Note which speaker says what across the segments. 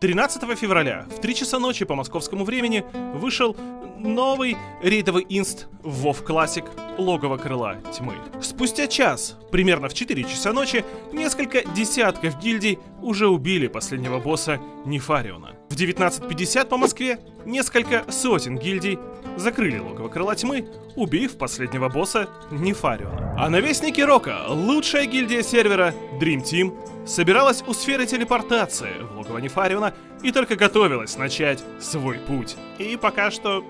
Speaker 1: 13 февраля в 3 часа ночи по московскому времени вышел новый рейдовый инст WoW Classic «Логово крыла тьмы». Спустя час, примерно в 4 часа ночи, несколько десятков гильдий уже убили последнего босса Нефариона. В 19.50 по Москве несколько сотен гильдий закрыли логово крыла тьмы, убив последнего босса Нефариона. А навестники Рока, лучшая гильдия сервера Dream Team, собиралась у сферы телепортации в логово Нефариона и только готовилась начать свой путь. И пока что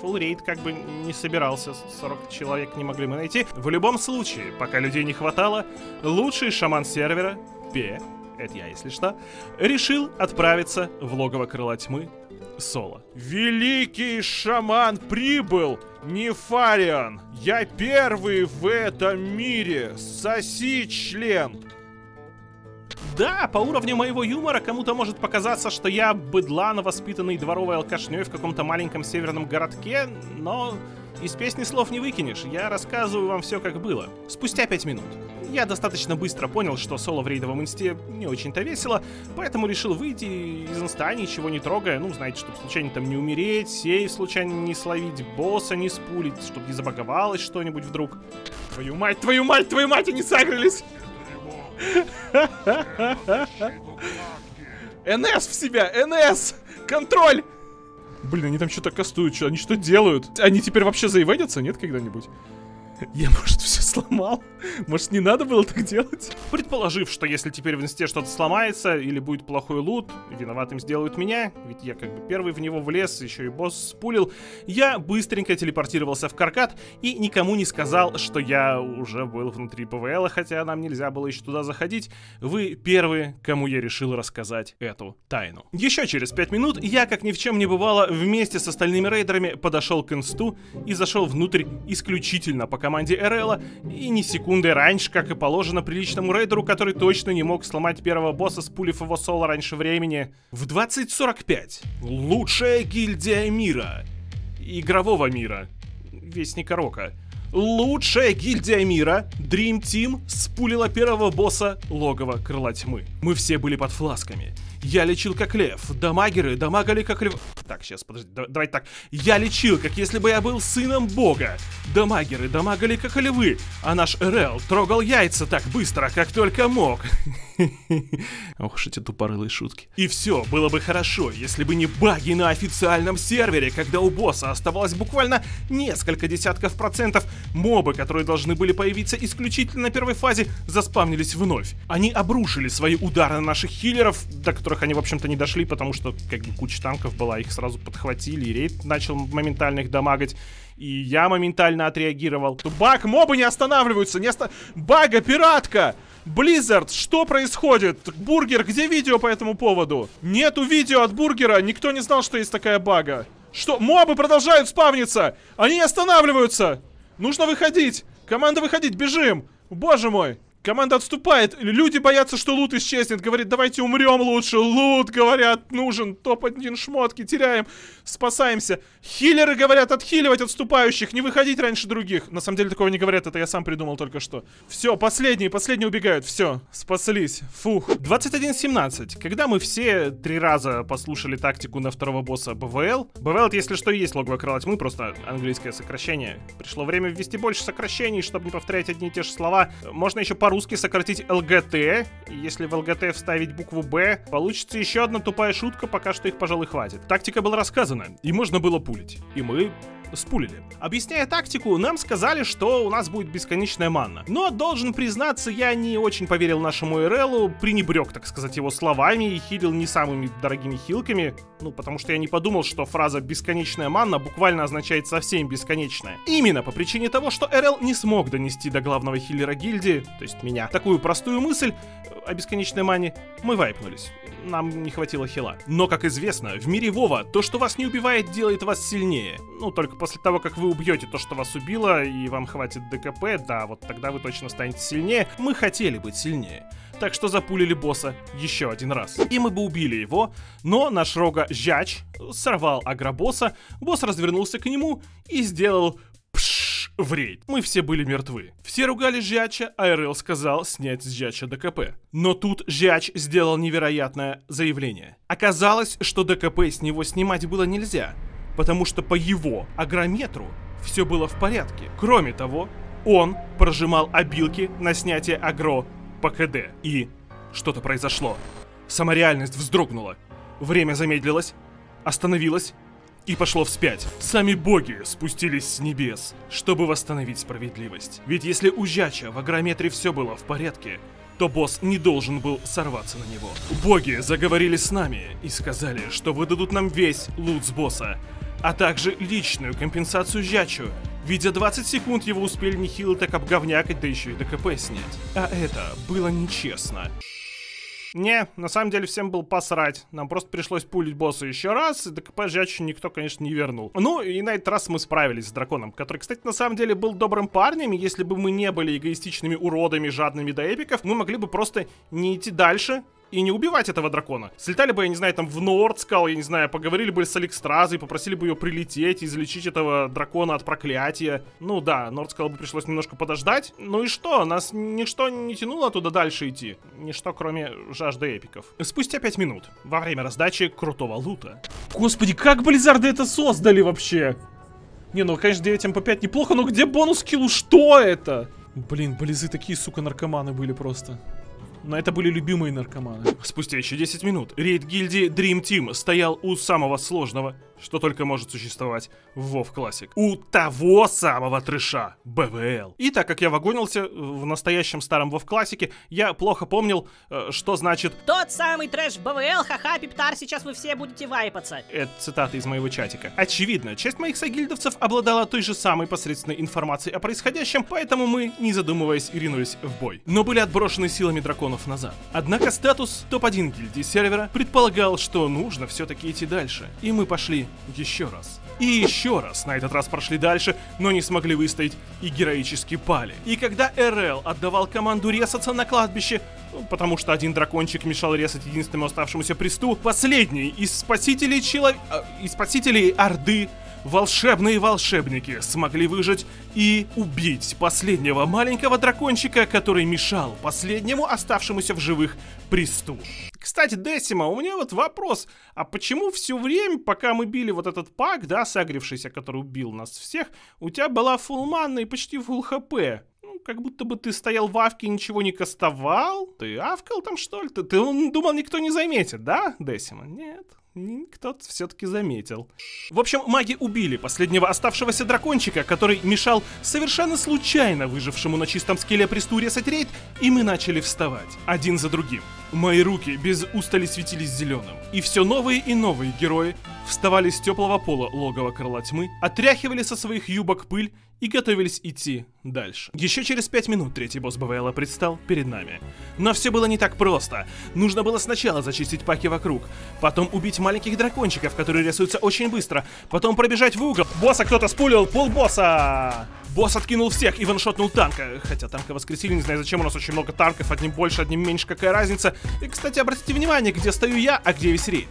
Speaker 1: full рейд как бы не собирался, 40 человек не могли мы найти. В любом случае, пока людей не хватало, лучший шаман сервера, Пе, это я, если что, решил отправиться в логово крыла тьмы соло. Великий шаман прибыл! Нефариан! Я первый в этом мире! Соси член! Да, по уровню моего юмора кому-то может показаться, что я быдлан, воспитанный дворовой алкашней в каком-то маленьком северном городке, но из песни слов не выкинешь, я рассказываю вам все как было. Спустя пять минут. Я достаточно быстро понял, что соло в рейдовом инсте не очень-то весело, поэтому решил выйти из инста, ничего не трогая, ну, знаете, чтобы случайно там не умереть, сейв случайно не словить, босса не спулить, чтобы не забаговалось что-нибудь вдруг. Твою мать, твою мать, твою мать, они сагрились! НС в себя! НС! Контроль! Блин, они там что-то кастуют, что они что делают? Они теперь вообще заиведятся, нет, когда-нибудь? Я, может, все сломал? Может, не надо было так делать? Предположив, что если теперь в инсте что-то сломается или будет плохой лут, виноватым сделают меня, ведь я как бы первый в него влез, еще и босс спулил, я быстренько телепортировался в Каркат и никому не сказал, что я уже был внутри ПВЛ, хотя нам нельзя было еще туда заходить. Вы первые, кому я решил рассказать эту тайну. Еще через пять минут я, как ни в чем не бывало, вместе с остальными рейдерами подошел к инсту и зашел внутрь исключительно пока команде РЛа, и ни секунды раньше, как и положено приличному рейдеру, который точно не мог сломать первого босса, спулив его соло раньше времени. В 2045 лучшая гильдия мира. Игрового мира. Вестника Рока. Лучшая гильдия мира, Dream Team, спулила первого босса логова Крыла Тьмы. Мы все были под фласками. Я лечил как лев. Дамагеры дамагали как лев... Так, сейчас, подожди, давай так. Я лечил, как если бы я был сыном бога. Дамагеры дамагали как львы, а наш РЛ трогал яйца так быстро, как только мог. Ох уж эти тупорылые шутки. И все было бы хорошо, если бы не баги на официальном сервере, когда у босса оставалось буквально несколько десятков процентов, мобы, которые должны были появиться исключительно на первой фазе, заспамнились вновь. Они обрушили свои удары на наших хиллеров, до которых они, в общем-то, не дошли, потому что как бы куча танков была, их сразу подхватили, и рейд начал моментально их дамагать. И я моментально отреагировал. Баг, мобы не останавливаются, не оста... Бага, пиратка! Blizzard, что происходит? Бургер, где видео по этому поводу? Нету видео от Бургера, никто не знал, что есть такая бага. Что? Мобы продолжают спавниться! Они останавливаются! Нужно выходить! Команда выходить, бежим! Боже мой! Команда отступает, люди боятся, что лут исчезнет, говорит, давайте умрем лучше, лут, говорят, нужен, топ-1 шмотки, теряем, спасаемся. Хиллеры говорят отхиливать отступающих, не выходить раньше других. На самом деле такого не говорят, это я сам придумал только что. Все, последние, последние убегают, все, спаслись, фух. 21.17, когда мы все три раза послушали тактику на второго босса БВЛ, БВЛ, если что, есть логово крыла тьмы, просто английское сокращение. Пришло время ввести больше сокращений, чтобы не повторять одни и те же слова. Можно еще пару по-русски сократить ЛГТ. Если в ЛГТ вставить букву Б, получится еще одна тупая шутка, пока что их, пожалуй, хватит. Тактика была рассказана, и можно было пулить. И мы спулили. Объясняя тактику, нам сказали, что у нас будет бесконечная манна. Но, должен признаться, я не очень поверил нашему РЛу, пренебрег, так сказать, его словами и хилил не самыми дорогими хилками, ну, потому что я не подумал, что фраза «бесконечная манна» буквально означает совсем бесконечная. Именно по причине того, что РЛ не смог донести до главного хиллера гильдии, то есть меня, такую простую мысль о бесконечной мане, мы вайпнулись нам не хватило хила. Но, как известно, в мире Вова то, что вас не убивает, делает вас сильнее. Ну, только после того, как вы убьете то, что вас убило, и вам хватит ДКП, да, вот тогда вы точно станете сильнее. Мы хотели быть сильнее. Так что запулили босса еще один раз. И мы бы убили его, но наш рога Жач сорвал агробосса, босс развернулся к нему и сделал пш в рейд. Мы все были мертвы. Все ругали Жяча, а РЛ сказал снять с Жяча ДКП. Но тут Жач сделал невероятное заявление. Оказалось, что ДКП с него снимать было нельзя, потому что по его агрометру все было в порядке. Кроме того, он прожимал обилки на снятие агро по КД. И что-то произошло. Самореальность вздрогнула. Время замедлилось, остановилось и пошло вспять. Сами боги спустились с небес, чтобы восстановить справедливость. Ведь если у Жача в агрометре все было в порядке, то босс не должен был сорваться на него. Боги заговорили с нами и сказали, что выдадут нам весь лут с босса, а также личную компенсацию Жачу, ведь за 20 секунд его успели нехило так обговнякать, да еще и ДКП снять. А это было нечестно. Не, на самом деле всем был посрать. Нам просто пришлось пулить босса еще раз, и ДКП Жачу никто, конечно, не вернул. Ну, и на этот раз мы справились с драконом, который, кстати, на самом деле был добрым парнем, и если бы мы не были эгоистичными уродами, жадными до эпиков, мы могли бы просто не идти дальше, и не убивать этого дракона. Слетали бы, я не знаю, там в Нордскол, я не знаю, поговорили бы с Алекстразой, попросили бы ее прилететь излечить этого дракона от проклятия. Ну да, Нордскол бы пришлось немножко подождать. Ну и что, нас ничто не тянуло туда дальше идти. Ничто, кроме жажды эпиков. Спустя пять минут, во время раздачи крутого лута. Господи, как Blizzard ы это создали вообще? Не, ну, конечно, 9 MP5 неплохо, но где бонус к хилу? Что это? Блин, Близы такие, сука, наркоманы были просто. Но это были любимые наркоманы. Спустя еще 10 минут рейд гильдии Dream Team стоял у самого сложного что только может существовать в WoW Classic. У того самого трэша, БВЛ. И так как я вагонился в настоящем старом WoW Classic, я плохо помнил, э, что значит...
Speaker 2: Тот самый трэш БВЛ, ха-ха, Пиптар, сейчас вы все будете вайпаться.
Speaker 1: Это цитата из моего чатика. Очевидно, часть моих сагильдовцев обладала той же самой посредственной информацией о происходящем, поэтому мы, не задумываясь, ринулись в бой. Но были отброшены силами драконов назад. Однако статус топ-1 гильдии сервера предполагал, что нужно все-таки идти дальше. И мы пошли еще раз. И еще раз на этот раз прошли дальше, но не смогли выстоять и героически пали. И когда РЛ отдавал команду резаться на кладбище, ну, потому что один дракончик мешал резать единственному оставшемуся присту, последний из спасителей челов... Э, из спасителей Орды волшебные волшебники смогли выжить и убить последнего маленького дракончика, который мешал последнему оставшемуся в живых присту. Кстати, Десима, у меня вот вопрос. А почему все время, пока мы били вот этот пак, да, согревшийся, который убил нас всех, у тебя была фулл манна и почти фулл хп? Ну, как будто бы ты стоял в авке и ничего не кастовал. Ты авкал там, что ли? Ты, ты думал, никто не заметит, да, Десима? Нет кто-то все-таки заметил. В общем, маги убили последнего оставшегося дракончика, который мешал совершенно случайно выжившему на чистом скеле престу резать рейд, и мы начали вставать, один за другим. Мои руки без устали светились зеленым, и все новые и новые герои вставали с теплого пола логова крыла тьмы, отряхивали со своих юбок пыль и готовились идти дальше. Еще через пять минут третий босс БВЛа предстал перед нами. Но все было не так просто. Нужно было сначала зачистить паки вокруг, потом убить маленьких дракончиков, которые рисуются очень быстро, потом пробежать в угол. Босса кто-то спулил, полбосса! Босс откинул всех и ваншотнул танка. Хотя танка воскресили, не знаю зачем, у нас очень много танков, одним больше, одним меньше, какая разница. И, кстати, обратите внимание, где стою я, а где весь рейд.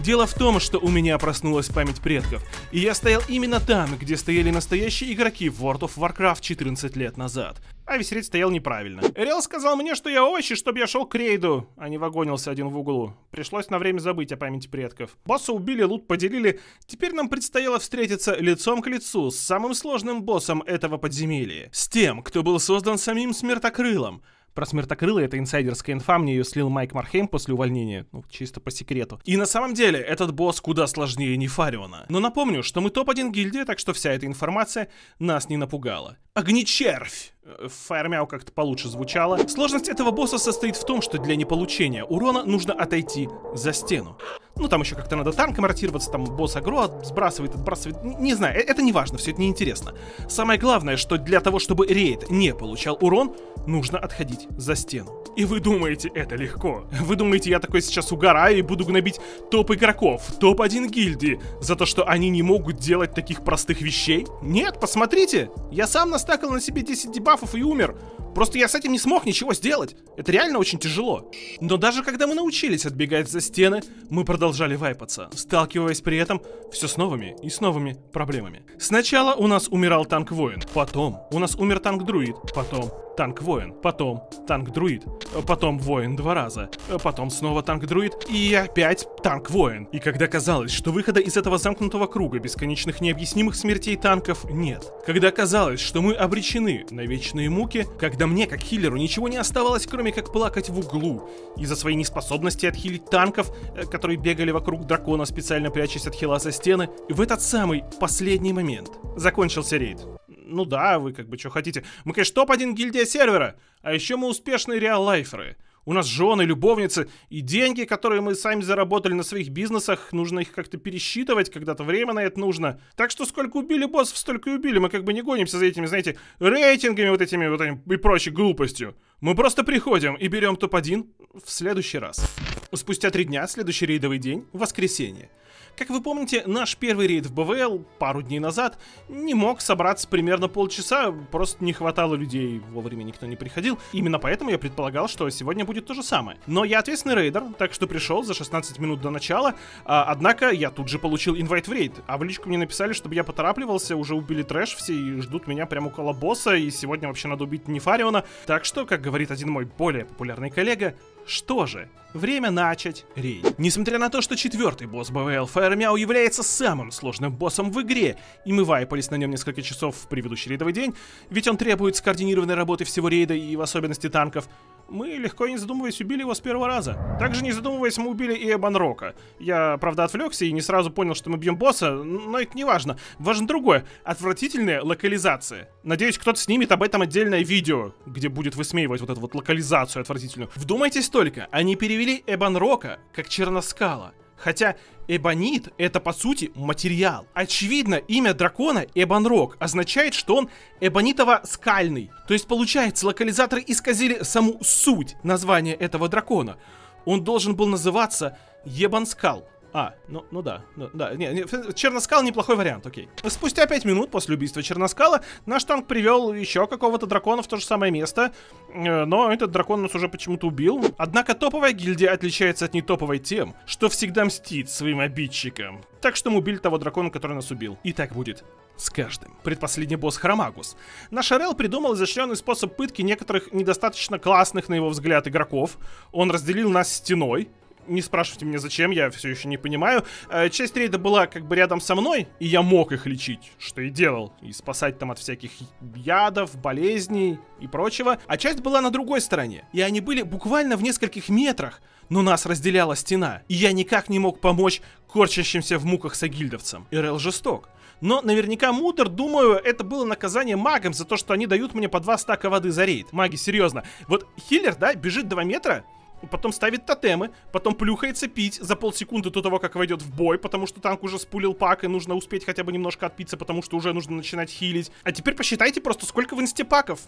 Speaker 1: Дело в том, что у меня проснулась память предков, и я стоял именно там, где стояли настоящие игроки в World of Warcraft 14 лет назад. А весь стоял неправильно. Эрел сказал мне, что я овощи, чтобы я шел к рейду, а не вагонился один в углу. Пришлось на время забыть о памяти предков. Босса убили, лут поделили. Теперь нам предстояло встретиться лицом к лицу с самым сложным боссом этого подземелья. С тем, кто был создан самим Смертокрылом. Про смертокрылый это инсайдерская инфа, мне ее слил Майк Мархейм после увольнения, ну, чисто по секрету. И на самом деле, этот босс куда сложнее Нефариона. Но напомню, что мы топ-1 гильдия, так что вся эта информация нас не напугала. Огнечервь! Фаермяу как-то получше звучало. Сложность этого босса состоит в том, что для неполучения урона нужно отойти за стену. Ну, там еще как-то надо танком ротироваться, там босс агро сбрасывает, отбрасывает. Не знаю, э, это не важно, все это неинтересно. Самое главное, что для того, чтобы рейд не получал урон, нужно отходить за стену. И вы думаете, это легко. Вы думаете, я такой сейчас угораю и буду гнобить топ игроков, топ-1 гильдии, за то, что они не могут делать таких простых вещей? Нет, посмотрите, я сам настакал на себе 10 дебафов и умер. Просто я с этим не смог ничего сделать. Это реально очень тяжело. Но даже когда мы научились отбегать за стены, мы продолжали вайпаться, сталкиваясь при этом все с новыми и с новыми проблемами. Сначала у нас умирал танк-воин, потом у нас умер танк-друид, потом танк-воин, потом танк-друид, потом воин два раза, потом снова танк-друид и опять танк-воин. И когда казалось, что выхода из этого замкнутого круга бесконечных необъяснимых смертей танков нет, когда казалось, что мы обречены на вечные муки, когда мне, как хиллеру, ничего не оставалось, кроме как плакать в углу из-за своей неспособности отхилить танков, э, которые бегали вокруг дракона, специально прячась от хила за стены, в этот самый последний момент закончился рейд ну да, вы как бы что хотите. Мы, конечно, топ-1 гильдия сервера, а еще мы успешные реал-лайферы. У нас жены, любовницы и деньги, которые мы сами заработали на своих бизнесах, нужно их как-то пересчитывать, когда-то время на это нужно. Так что сколько убили боссов, столько и убили. Мы как бы не гонимся за этими, знаете, рейтингами вот этими вот этими и прочей глупостью. Мы просто приходим и берем топ-1 в следующий раз. Спустя три дня, следующий рейдовый день, воскресенье. Как вы помните, наш первый рейд в БВЛ пару дней назад не мог собраться примерно полчаса, просто не хватало людей, вовремя никто не приходил. Именно поэтому я предполагал, что сегодня будет то же самое. Но я ответственный рейдер, так что пришел за 16 минут до начала, а, однако я тут же получил инвайт в рейд, а в личку мне написали, чтобы я поторапливался, уже убили трэш все и ждут меня прямо около босса, и сегодня вообще надо убить Нефариона. Так что, как говорит один мой более популярный коллега, что же, время начать рейд. Несмотря на то, что четвертый босс БВЛ Фаермяу является самым сложным боссом в игре, и мы вайпались на нем несколько часов в предыдущий рейдовый день, ведь он требует скоординированной работы всего рейда и в особенности танков, мы, легко не задумываясь, убили его с первого раза. Также не задумываясь, мы убили и Эбанрока. Я, правда, отвлекся и не сразу понял, что мы бьем босса, но это не важно. Важно другое. Отвратительная локализация. Надеюсь, кто-то снимет об этом отдельное видео, где будет высмеивать вот эту вот локализацию отвратительную. Вдумайтесь только, они перевели Эбанрока как Черноскала. Хотя Эбонит — это, по сути, материал. Очевидно, имя дракона Эбонрок означает, что он эбонитово-скальный. То есть, получается, локализаторы исказили саму суть названия этого дракона. Он должен был называться Ебанскал. А, ну, ну да, ну, да, не, не, Черноскал неплохой вариант, окей. Спустя 5 минут после убийства Черноскала наш танк привел еще какого-то дракона в то же самое место, э, но этот дракон нас уже почему-то убил. Однако топовая гильдия отличается от нетоповой тем, что всегда мстит своим обидчикам. Так что мы убили того дракона, который нас убил. И так будет с каждым. Предпоследний босс Хромагус. Наш РЛ придумал изощренный способ пытки некоторых недостаточно классных, на его взгляд, игроков. Он разделил нас стеной, не спрашивайте меня зачем, я все еще не понимаю. Э, часть рейда была как бы рядом со мной, и я мог их лечить, что и делал. И спасать там от всяких ядов, болезней и прочего. А часть была на другой стороне. И они были буквально в нескольких метрах, но нас разделяла стена. И я никак не мог помочь корчащимся в муках сагильдовцам. Ирел жесток. Но наверняка мудр, думаю, это было наказание магам за то, что они дают мне по два стака воды за рейд. Маги, серьезно. Вот хиллер, да, бежит 2 метра, потом ставит тотемы, потом плюхается пить за полсекунды до того, как войдет в бой, потому что танк уже спулил пак, и нужно успеть хотя бы немножко отпиться, потому что уже нужно начинать хилить. А теперь посчитайте просто, сколько в инсте паков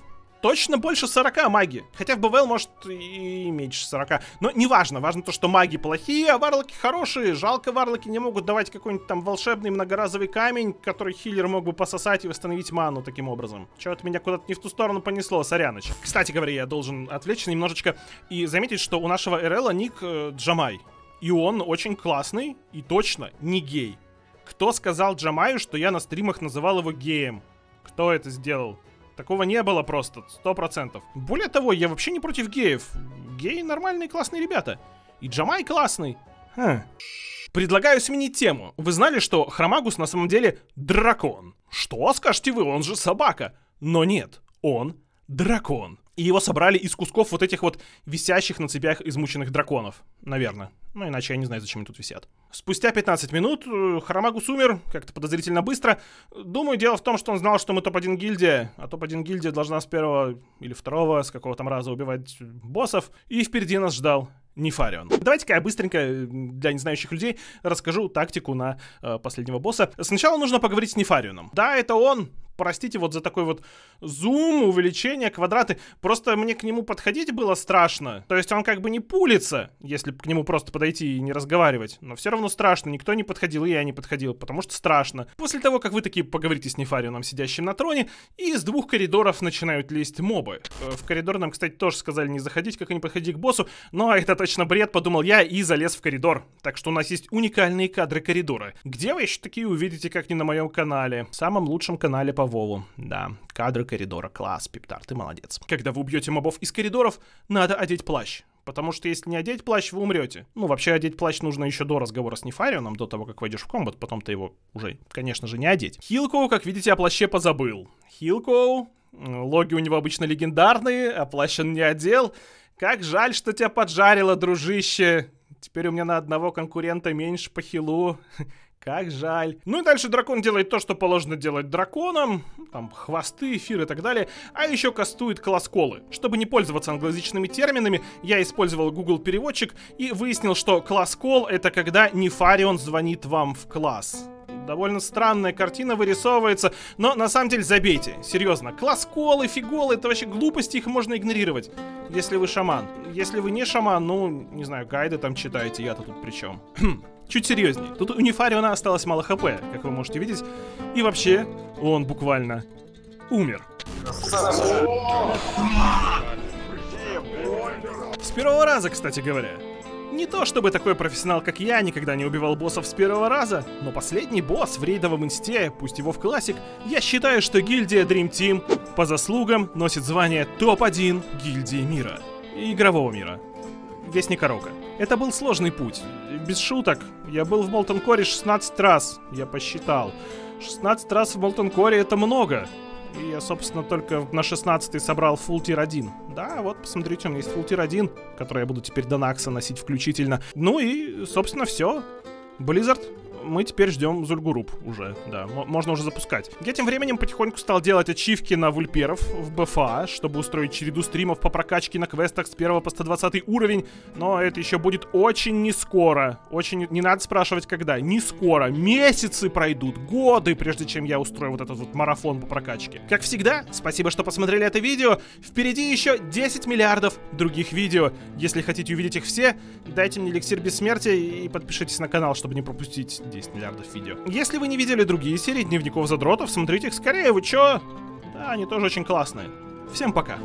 Speaker 1: точно больше 40 маги. Хотя в БВЛ может и меньше 40. Но неважно, важно то, что маги плохие, а варлоки хорошие. Жалко, варлоки не могут давать какой-нибудь там волшебный многоразовый камень, который хиллер мог бы пососать и восстановить ману таким образом. Чего-то меня куда-то не в ту сторону понесло, соряныч. Кстати говоря, я должен отвлечься немножечко и заметить, что у нашего РЛа ник э, Джамай. И он очень классный и точно не гей. Кто сказал Джамаю, что я на стримах называл его геем? Кто это сделал? Такого не было просто, сто процентов. Более того, я вообще не против геев. Геи нормальные, классные ребята. И Джамай классный. Хм. Предлагаю сменить тему. Вы знали, что Хромагус на самом деле дракон? Что, скажете вы, он же собака. Но нет, он дракон. И его собрали из кусков вот этих вот висящих на цепях измученных драконов. Наверное. Ну, иначе я не знаю, зачем они тут висят. Спустя 15 минут э, Харамагус умер, как-то подозрительно быстро. Думаю, дело в том, что он знал, что мы топ-1 гильдия, а топ-1 гильдия должна с первого или второго, с какого там раза убивать боссов, и впереди нас ждал Нефарион. Давайте-ка я быстренько э, для незнающих людей расскажу тактику на э, последнего босса. Сначала нужно поговорить с Нефарионом. Да, это он, простите вот за такой вот зум, увеличение, квадраты. Просто мне к нему подходить было страшно. То есть он как бы не пулится, если к нему просто подойти и не разговаривать. Но все равно страшно. Никто не подходил, и я не подходил, потому что страшно. После того, как вы такие поговорите с Нефарионом, сидящим на троне, из двух коридоров начинают лезть мобы. Э, в коридор нам, кстати, тоже сказали не заходить, как и не подходить к боссу, но это точно бред, подумал я, и залез в коридор. Так что у нас есть уникальные кадры коридора. Где вы еще такие увидите, как не на моем канале? В самом лучшем канале по Вову. Да, кадры коридора. Класс, Пиптар, ты молодец. Когда вы убьете мобов из коридоров, надо одеть плащ. Потому что если не одеть плащ, вы умрете. Ну, вообще, одеть плащ нужно еще до разговора с Нефарионом, до того, как войдешь в комбат, потом ты его уже, конечно же, не одеть. Хилкоу, как видите, о плаще позабыл. Хилкоу, логи у него обычно легендарные, а плащ он не одел. Как жаль, что тебя поджарило, дружище. Теперь у меня на одного конкурента меньше по хилу. Как жаль. Ну и дальше дракон делает то, что положено делать драконам. Там хвосты, эфир и так далее. А еще кастует класс-колы. Чтобы не пользоваться англоязычными терминами, я использовал Google переводчик и выяснил, что класс-кол это когда Нефарион звонит вам в класс довольно странная картина вырисовывается, но на самом деле забейте, серьезно. Класс колы, фиголы, это вообще глупости, их можно игнорировать, если вы шаман. Если вы не шаман, ну, не знаю, гайды там читаете, я-то тут при чем. Чуть серьезнее. Тут у Нефариона осталось мало хп, как вы можете видеть. И вообще, он буквально умер. С первого раза, кстати говоря. Не то чтобы такой профессионал, как я, никогда не убивал боссов с первого раза, но последний босс в рейдовом инсте, пусть его в классик, я считаю, что гильдия Dream Team по заслугам носит звание топ-1 гильдии мира. Игрового мира. Вестник Орока. Это был сложный путь. Без шуток. Я был в Молтон Коре 16 раз. Я посчитал. 16 раз в Молтон Коре это много. И я, собственно, только на 16 собрал Full Tier 1. Да, вот, посмотрите, у меня есть Full Tier 1, который я буду теперь до Накса носить включительно. Ну и, собственно, все. Blizzard мы теперь ждем Зульгуруп уже, да, можно уже запускать. Я тем временем потихоньку стал делать ачивки на вульперов в БФА, чтобы устроить череду стримов по прокачке на квестах с 1 по 120 уровень, но это еще будет очень не скоро, очень, не надо спрашивать когда, не скоро, месяцы пройдут, годы, прежде чем я устрою вот этот вот марафон по прокачке. Как всегда, спасибо, что посмотрели это видео, впереди еще 10 миллиардов других видео, если хотите увидеть их все, дайте мне эликсир бессмертия и подпишитесь на канал, чтобы не пропустить 10 миллиардов видео. Если вы не видели другие серии Дневников Задротов, смотрите их скорее, вы чё? Да, они тоже очень классные. Всем пока.